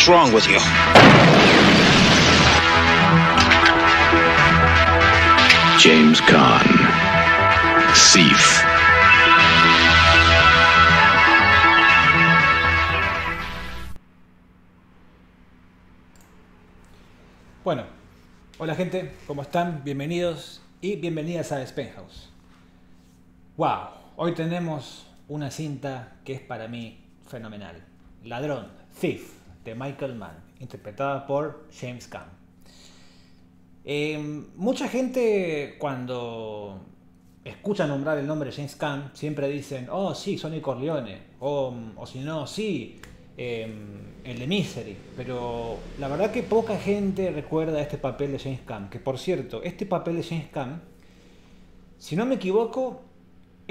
What's wrong with you? James Caan. Thief. Bueno, hola gente, ¿cómo están? Bienvenidos y bienvenidas a Spenhouse. ¡Wow! Hoy tenemos una cinta que es para mí fenomenal. Ladrón, Thief, de Michael Mann, interpretada por James Caan. Eh, mucha gente cuando escucha nombrar el nombre de James Caan siempre dicen, oh sí, Sonny Corleone, o, o si no, sí, eh, el de Misery. Pero la verdad que poca gente recuerda este papel de James Caan. Que por cierto, este papel de James Caan, si no me equivoco,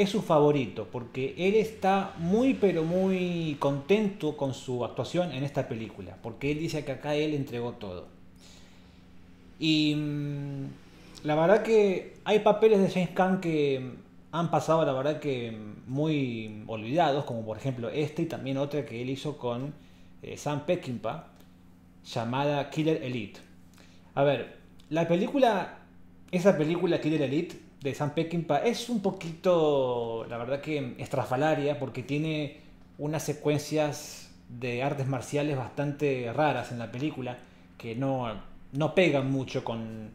es su favorito, porque él está muy pero muy contento con su actuación en esta película, porque él dice que acá él entregó todo. Y mm, la verdad que hay papeles de James Caan que han pasado, la verdad que muy olvidados, como por ejemplo este y también otra que él hizo con eh, Sam Peckinpah, llamada Killer Elite. A ver, la película, esa película Killer Elite de Sam Peckinpah es un poquito, la verdad que estrafalaria, porque tiene unas secuencias de artes marciales bastante raras en la película, que no, no pegan mucho con,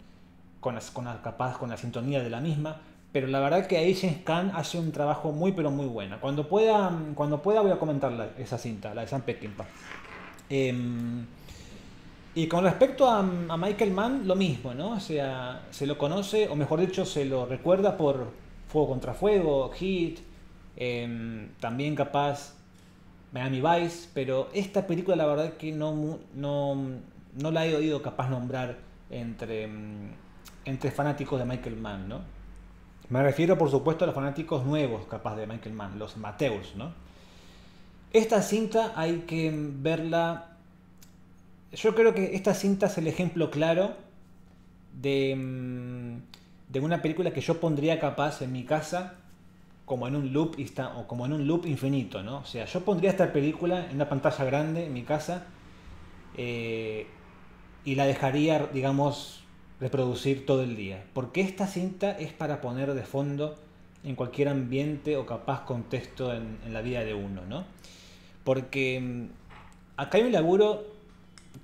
con, las- con la, capaz con la sintonía de la misma, pero la verdad que ahí James Caan hace un trabajo muy pero muy bueno. Cuando pueda, cuando pueda voy a comentar esa cinta, la de Sam Peckinpah. Em, y con respecto a, Michael Mann, lo mismo, ¿no? O sea, se lo conoce, o mejor dicho, se lo recuerda por Fuego contra Fuego, Hit, em, también capaz Miami Vice, pero esta película la verdad que no, no, no la he oído capaz nombrar entre, mm, entre fanáticos de Michael Mann, ¿no? Me refiero, por supuesto, a los fanáticos nuevos capaz de Michael Mann, los Mateus, ¿no? Esta cinta hay que verla yo creo que esta cinta es el ejemplo claro de, mm, de una película que yo pondría capaz en mi casa como en un loop o como en un loop infinito, ¿no? O sea, yo pondría esta película en una pantalla grande en mi casa eh, y la dejaría, digamos, reproducir todo el día. Porque esta cinta es para poner de fondo en cualquier ambiente o capaz contexto en, en la vida de uno, ¿no? Porque mm, acá hay un laburo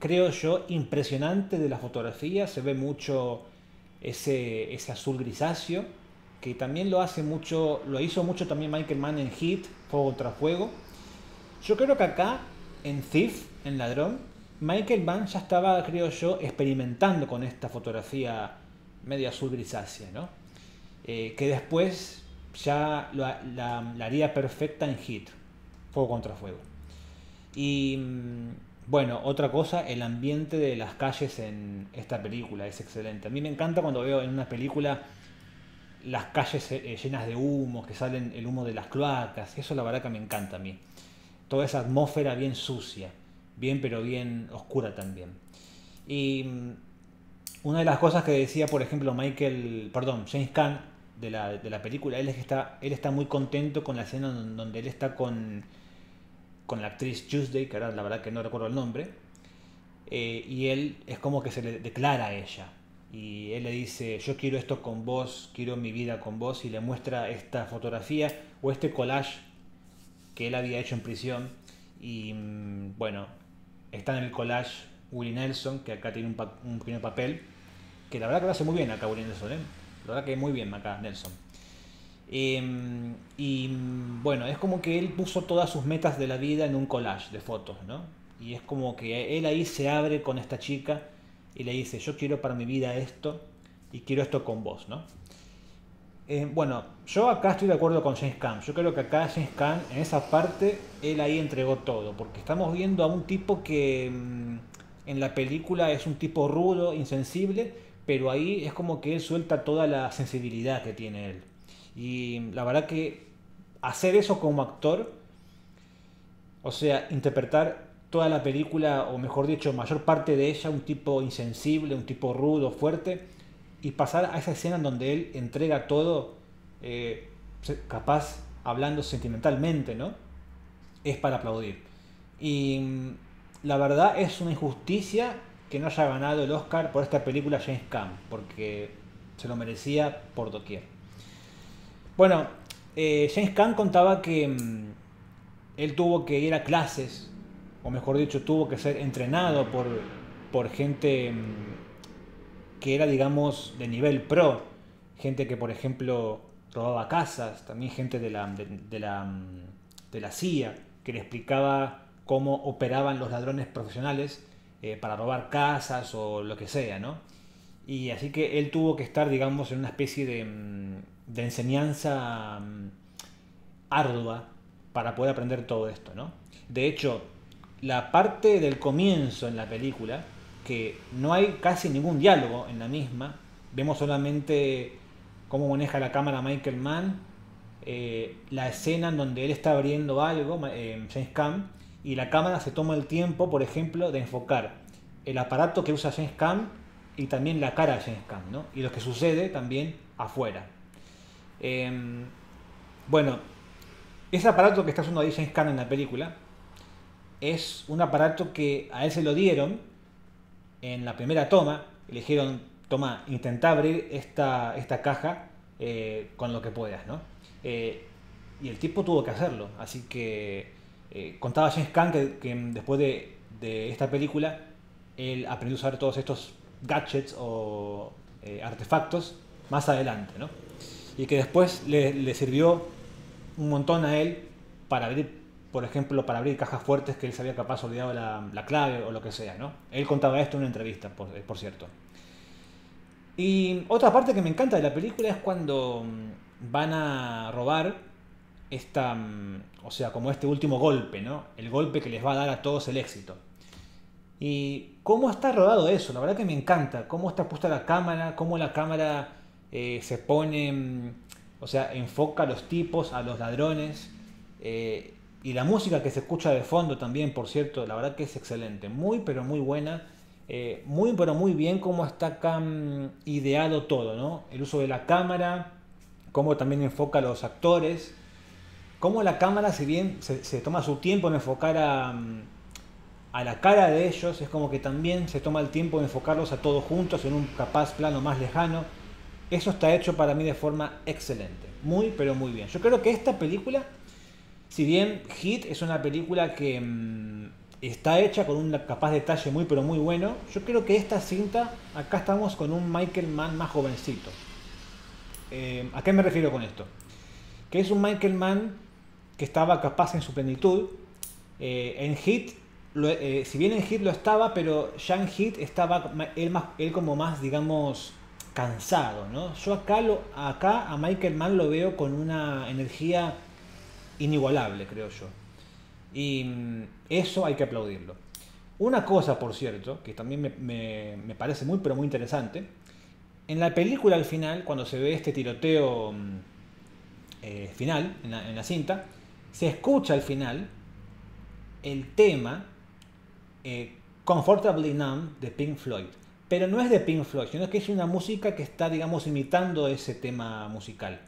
creo yo, impresionante de la fotografía. Se ve mucho ese, ese azul grisáceo, que también lo hace mucho, lo hizo mucho también Michael Mann en Hit, Fuego contra Fuego. Yo creo que acá, en Thief, en Ladrón, Michael Mann ya estaba, creo yo, experimentando con esta fotografía medio azul grisácea, ¿no? Eh, que después ya lo- la, la haría perfecta en Hit, Fuego contra Fuego. Y mm, bueno, otra cosa, el ambiente de las calles en esta película es excelente. A mí me encanta cuando veo en una película las calles eh, llenas de humo, que salen el humo de las cloacas. Eso la verdad que me encanta a mí. Toda esa atmósfera bien sucia, bien pero bien oscura también. Y mm, una de las cosas que decía, por ejemplo, Michael, perdón, James Caan de la, de la película, él es que está, él está muy contento con la escena don- donde él está con, con la actriz Tuesday, que ahora la verdad que no recuerdo el nombre, eh, y él es como que se le declara a ella. Y él le dice, yo quiero esto con vos, quiero mi vida con vos, y le muestra esta fotografía o este collage que él había hecho en prisión. Y mm, bueno, está en el collage Willie Nelson, que acá tiene un, pequeño papel, que la verdad que lo hace muy bien acá Willie Nelson, ¿eh? La verdad que muy bien acá Nelson. Eh, y bueno, es como que él puso todas sus metas de la vida en un collage de fotos, ¿no? Y es como que él ahí se abre con esta chica y le dice, yo quiero para mi vida esto y quiero esto con vos, ¿no? Eh, bueno, yo acá estoy de acuerdo con James Caan. Yo creo que acá James Caan, en esa parte, él ahí entregó todo. Porque estamos viendo a un tipo que mm, en la película es un tipo rudo, insensible, pero ahí es como que él suelta toda la sensibilidad que tiene él. Y la verdad que hacer eso como actor, o sea, interpretar toda la película, o mejor dicho, mayor parte de ella, un tipo insensible, un tipo rudo, fuerte, y pasar a esa escena en donde él entrega todo, eh, capaz hablando sentimentalmente, ¿no? Es para aplaudir. Y mm, la verdad es una injusticia que no haya ganado el Oscar por esta película James Caan, porque se lo merecía por doquier. Bueno, eh, James Caan contaba que mm, él tuvo que ir a clases, o mejor dicho, tuvo que ser entrenado por, por gente mm, que era, digamos, de nivel pro, gente que, por ejemplo, robaba casas, también gente de la, de, la, mm, de la CIA, que le explicaba cómo operaban los ladrones profesionales eh, para robar casas o lo que sea, ¿no? Y así que él tuvo que estar, digamos, en una especie de, de enseñanza ardua para poder aprender todo esto, ¿no? De hecho, la parte del comienzo en la película, que no hay casi ningún diálogo en la misma, vemos solamente cómo maneja la cámara Michael Mann, eh, la escena en donde él está abriendo algo, eh, James y la cámara se toma el tiempo, por ejemplo, de enfocar el aparato que usa James Cam y también la cara de James ¿no? Y lo que sucede también afuera. Em, bueno, ese aparato que está usando ahí James Cam en la película es un aparato que a él se lo dieron en la primera toma. Le dijeron, toma, intenta abrir esta, esta caja eh, con lo que puedas, ¿no? Eh, y el tipo tuvo que hacerlo. Así que eh, contaba James Caan que, después de, esta película, él aprendió a usar todos estos gadgets o artefactos más adelante, ¿no? Y que después le, sirvió un montón a él para abrir, por ejemplo, para abrir cajas fuertes que él sabía capaz olvidado la, la clave o lo que sea, ¿no? Él contaba esto en una entrevista, por, por cierto. Y otra parte que me encanta de la película es cuando mm, van a robar esta, mm, o sea, como este último golpe, ¿no? El golpe que les va a dar a todos el éxito. Y cómo está rodado eso, la verdad que me encanta, cómo está puesta la cámara, cómo la cámara eh, se pone, mm, o sea, enfoca a los tipos, a los ladrones, eh, y la música que se escucha de fondo también, por cierto, la verdad que es excelente, muy pero muy buena eh, muy pero muy bien cómo está acá mm, ideado todo, ¿no? El uso de la cámara, cómo también enfoca a los actores, cómo la cámara, si bien se, toma su tiempo en enfocar a, mm, a, la cara de ellos, es como que también se toma el tiempo de enfocarlos a todos juntos en un capaz plano más lejano. Eso está hecho para mí de forma excelente, muy pero muy bien. Yo creo que esta película, si bien Hit es una película que... Mm, está hecha con un capaz detalle muy pero muy bueno. Yo creo que esta cinta, acá estamos con un Michael Mann más jovencito. Eh, ¿A qué me refiero con esto? Que es un Michael Mann que estaba capaz en su plenitud. Eh, en Hit, eh, si bien en Hit lo estaba, pero ya en Hit estaba él, como más, digamos, cansado. ¿no? Yo acá, lo, acá a Michael Mann lo veo con una energía inigualable, creo yo. Y mm, eso hay que aplaudirlo. Una cosa, por cierto, que también me, parece muy, pero muy interesante, en la película al final, cuando se ve este tiroteo mm, eh, final, en la, cinta, se escucha al final el tema eh, Comfortably Numb de Pink Floyd. Pero no es de Pink Floyd, sino que es una música que está, digamos, imitando ese tema musical.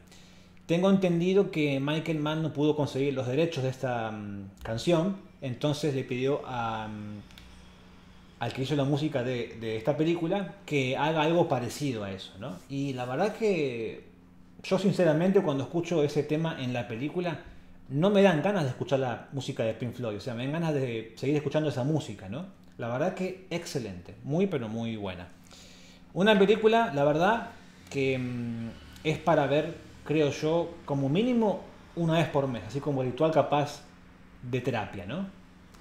Tengo entendido que Michael Mann no pudo conseguir los derechos de esta mm, canción, entonces le pidió a, mm, al que hizo la música de, esta película que haga algo parecido a eso, ¿no? Y la verdad que yo sinceramente cuando escucho ese tema en la película no me dan ganas de escuchar la música de Pink Floyd, o sea, me dan ganas de seguir escuchando esa música, ¿no? La verdad que excelente, muy pero muy buena. Una película, la verdad, que mm, es para ver creo yo, como mínimo una vez por mes, así como ritual capaz de terapia, ¿no?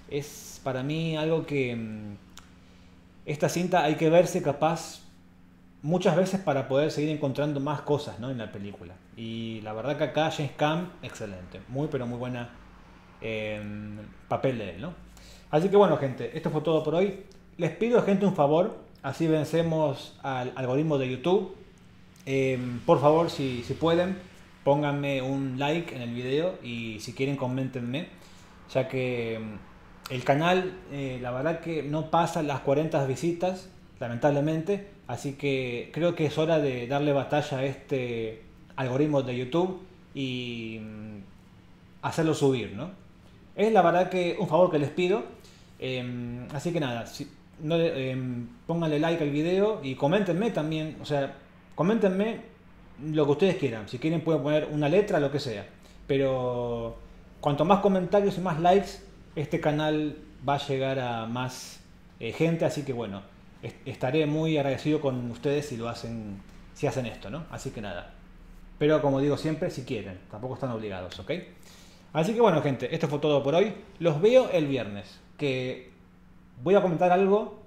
Es para mí algo que mm, esta cinta hay que verse capaz muchas veces para poder seguir encontrando más cosas ¿no? en la película. Y la verdad que acá James Cam, excelente, muy pero muy buena em, papel de él, ¿no? Así que bueno gente, esto fue todo por hoy. Les pido gente un favor, así vencemos al algoritmo de YouTube Em, por favor, si, pueden, pónganme un like en el video y si quieren, coméntenme, ya que em, el canal, eh, la verdad que no pasa las 40 visitas, lamentablemente, así que creo que es hora de darle batalla a este algoritmo de YouTube y em, hacerlo subir, ¿no? Es la verdad que un favor que les pido. Em, así que nada, si, no, em, pónganle like al video y coméntenme también, o sea, coméntenme lo que ustedes quieran. Si quieren pueden poner una letra, lo que sea. Pero cuanto más comentarios y más likes, este canal va a llegar a más eh, gente. Así que bueno, estaré muy agradecido con ustedes si lo hacen, si hacen esto, ¿no? Así que nada. Pero como digo siempre, si quieren, tampoco están obligados, ¿ok? Así que bueno, gente, esto fue todo por hoy. Los veo el viernes, que voy a comentar algo,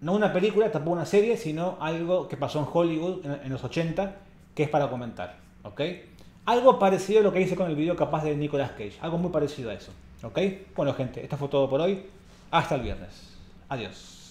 no una película, tampoco una serie, sino algo que pasó en Hollywood en, los 80, que es para comentar, ¿ok? Algo parecido a lo que hice con el video capaz de Nicolas Cage, algo muy parecido a eso, ¿ok? Bueno, gente, esto fue todo por hoy. Hasta el viernes. Adiós.